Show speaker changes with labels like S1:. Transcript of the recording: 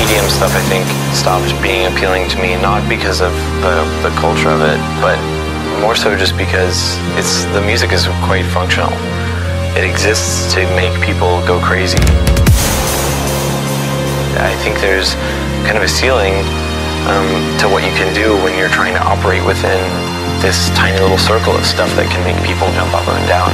S1: EDM stuff, I think, stopped being appealing to me, not because of the, the culture of it, but more so just because it's the music is quite functional. It exists to make people go crazy. I think there's kind of a ceiling um, to what you can do when you're trying to operate within this tiny little circle of stuff that can make people jump up and down.